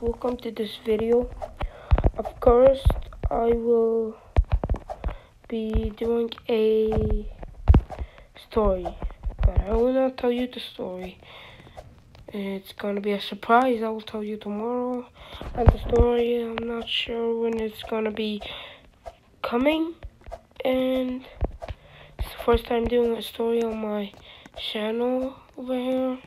welcome to this video. Of course I will be doing a story but I will not tell you the story. It's gonna be a surprise. I will tell you tomorrow. And the story I'm not sure when it's gonna be coming. And it's the first time doing a story on my channel over here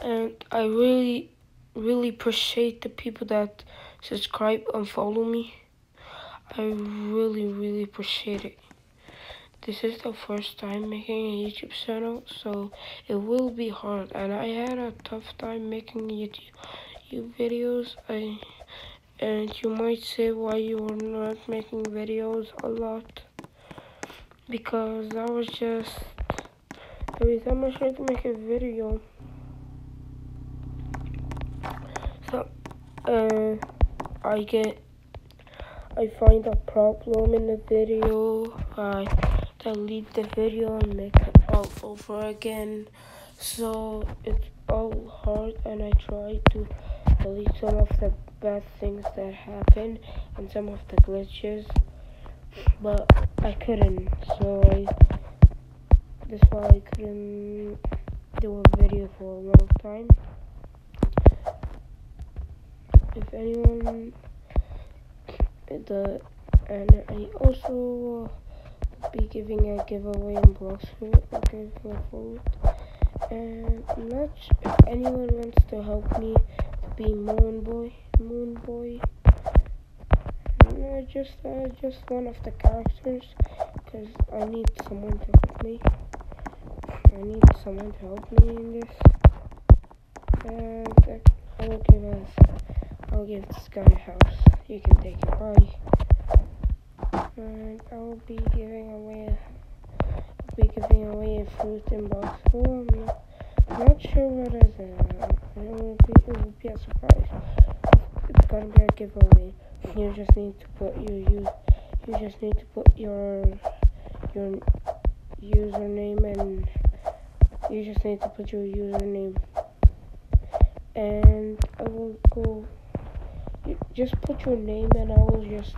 and I really, really appreciate the people that subscribe and follow me. I really, really appreciate it. This is the first time making a YouTube channel, so it will be hard. And I had a tough time making YouTube videos. I and you might say why you are not making videos a lot because I was just every time I tried to make a video so uh, I get I find a problem in the video. I delete the video and make it all over again. So it's all hard and I try to delete some of the bad things that happen and some of the glitches but I couldn't. So I that's why I couldn't do a video for a long time if anyone the and I also will be giving a giveaway in Fruit okay for and I'm not if anyone wants to help me to be Moon Boy Moon Boy. No, just uh, just one of the characters because I need someone to help me. I need someone to help me in this. And I will give us I'll give this guy a house. You can take it. Bye. And I'll be giving away a, I'll be giving away a fruit in box four. I'm not, not sure what it is. It will be it will be a surprise. It's gonna be a giveaway. You just need to put your use. You just need to put your your username and you just need to put your username and I will go just put your name and I will just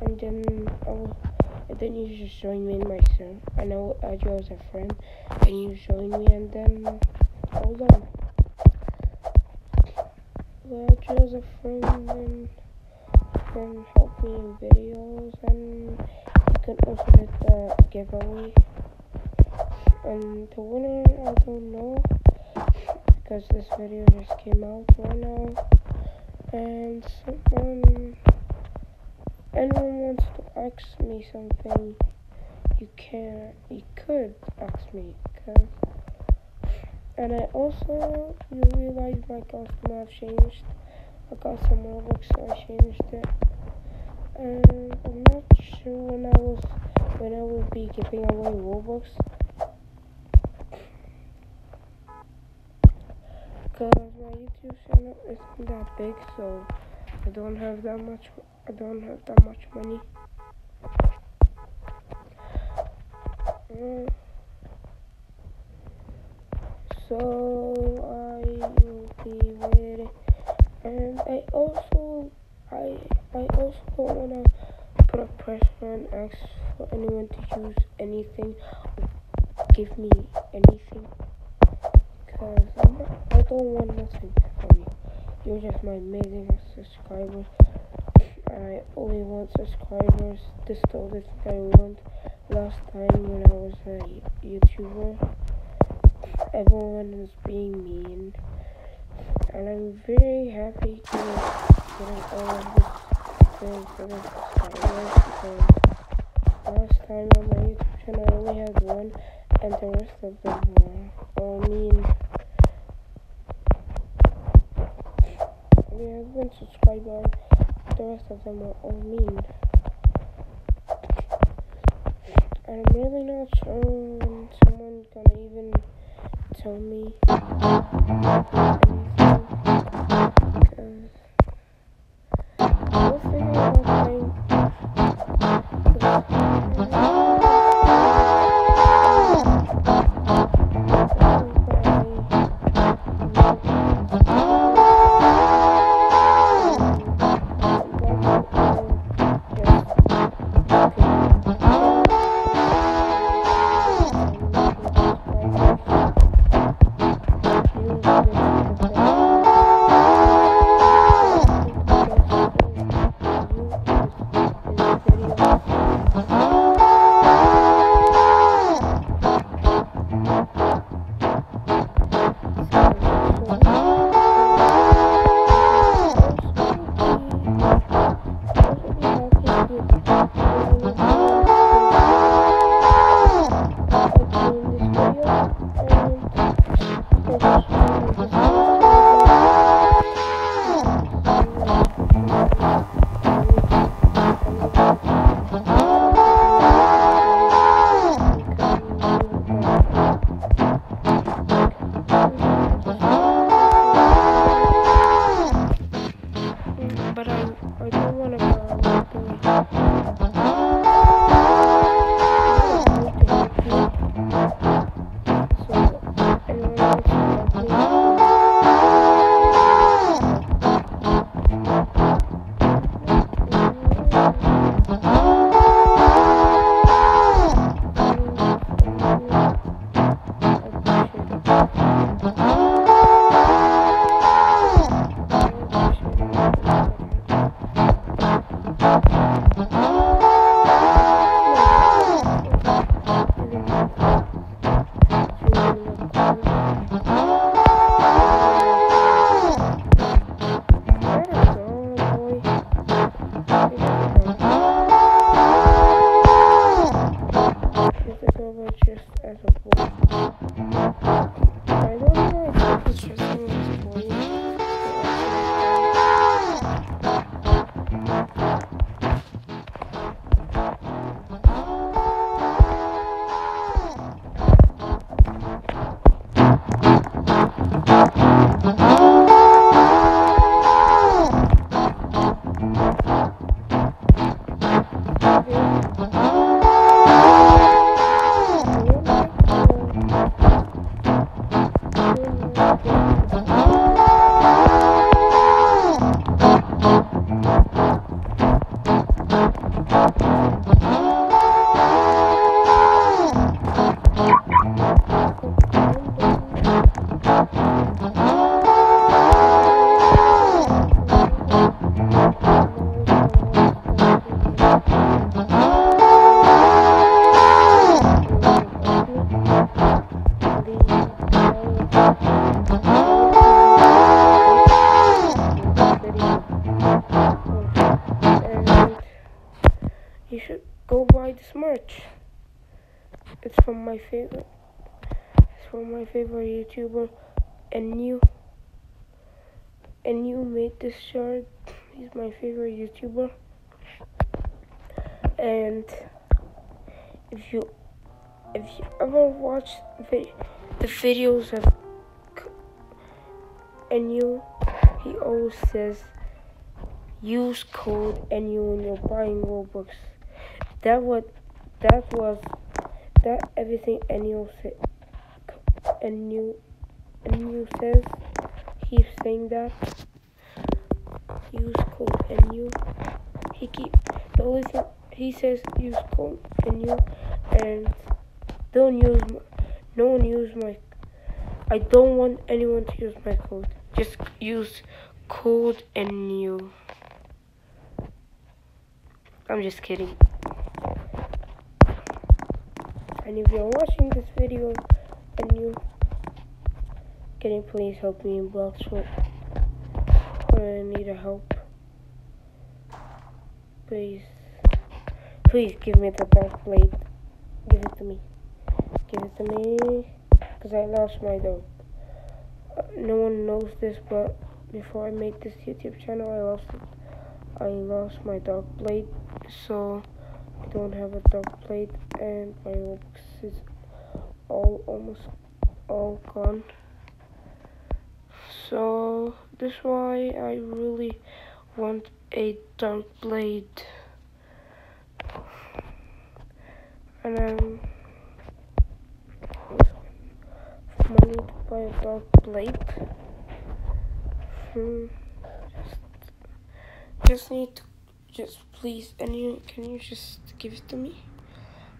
and then I will and then you just join me in my server and I will add you as a friend and you join me and then hold on. I'll add you as a friend and then help me in videos and you can also get the giveaway. And the winner I don't know because this video just came out right now and someone anyone wants to ask me something you can you could ask me because and I also you realize my costume have changed I got some books so I changed it. And I'm not sure when I was when I will be giving away Robux because my YouTube channel isn't that big, so I don't have that much. I don't have that much money. Uh, so I will be waiting, and I also I I also don't wanna put a pressure and ask for anyone to use anything, give me anything, not. I don't want nothing from you. You're just my amazing subscribers. I only want subscribers. This is the thing I want. Last time when I was a YouTuber, everyone was being mean. And I'm very happy to getting all of this thing for the subscribers because last time on my YouTube channel I only had one and the rest of them were all mean. we have one subscriber, the rest of them are all mean. I'm really not sure when someone's gonna even tell me anything. Favorite YouTuber, and you. And you made this shirt. He's my favorite YouTuber. And if you if you ever watch vi- the videos of and you, he always says use code NU when you're buying Robux. That what that was that everything NU said NU says he's saying that use code NU. He keep the only thing he says use code NU and don't use my, no one use my I don't want anyone to use my code. Just use code NU. I'm just kidding. And if you're watching this video and you can you please help me in Blox Fruit? I need a help. Please. Please give me the dark blade. Give it to me. Give it to me. Because I lost my dog. Uh, no one knows this, but before I made this YouTube channel, I lost it. I lost my dark blade, so I don't have a dark blade, and my Robux is all almost all gone. So this why I really want a dark blade, and um, money to buy a dark blade. Hmm. Just, just need to, just please, can you just give it to me?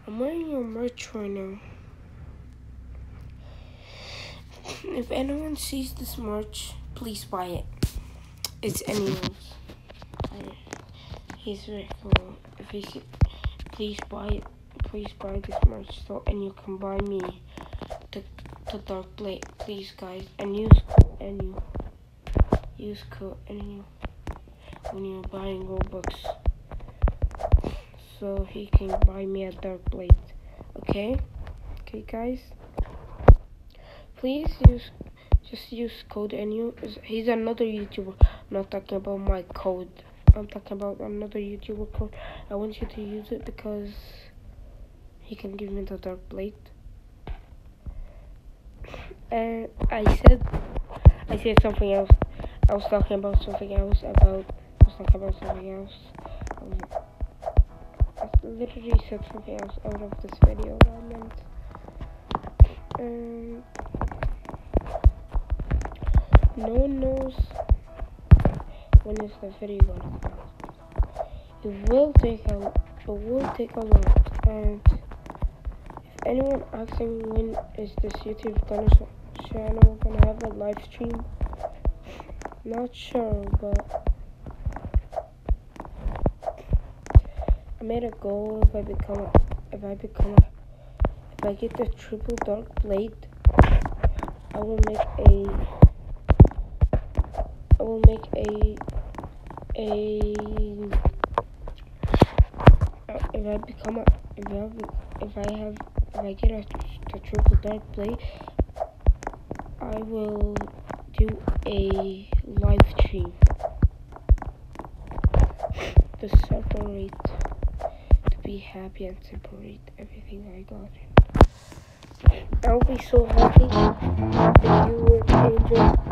I'm wearing your merch right now. If anyone sees this merch, please buy it. It's anyone's. He's very cool. If he see, please buy it. Please buy this merch so and you can buy me the the dark blade, please guys, and use and you use code and you when you're buying Robux, so he can buy me a dark blade. Okay, okay guys. Please use just use code NU. He's another YouTuber. I'm not talking about my code. I'm talking about another YouTuber code. I want you to use it because he can give me the dark blade. And I said, I said something else. I was talking about something else about. I was talking about something else. I, I literally said something else out of this video. I meant. Um, no one knows when is the video gonna come. It will take a it will take a lot and if anyone asking me when is this YouTube gonna channel gonna have a live stream not sure but I made a goal if I become a, if I become a, if I get the triple dark blade I will make a I will make a a if I become a if I have if I have if I get a, a triple dark blade, I will do a live stream to separate to be happy and separate everything I got. I'll be so happy if you would enjoy.